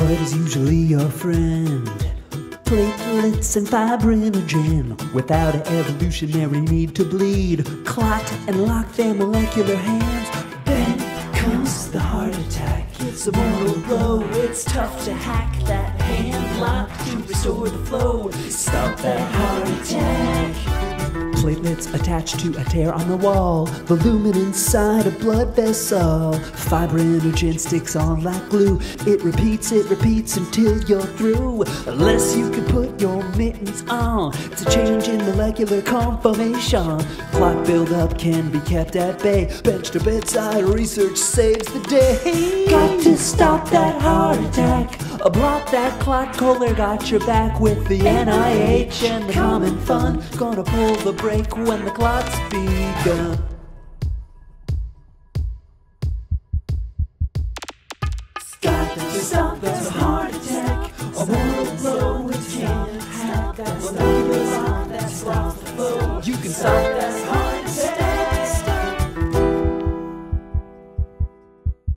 Blood is usually your friend. Platelets and fibrinogen without an evolutionary need to bleed. Clot and lock their molecular hands. Then comes the heart attack. It's a mortal blow. It's tough to hack that hand lock to restore the flow. Stop that. Platelets attached to a tear on the wall, volumen inside a blood vessel. Fibrinogen sticks on like glue. It repeats, it repeats until you're through. Unless you can put your mittens on, it's a change in molecular conformation. Clot buildup can be kept at bay. Bench to bedside research saves the day. Got to stop that heart attack. A block that clot, Coller got your back with the NIH and the Common Fund. Gonna pull the brake when the clot's begun. Got to stop that heart attack. A mortal blow, it can't hack that stop the that stops the flow. You can stop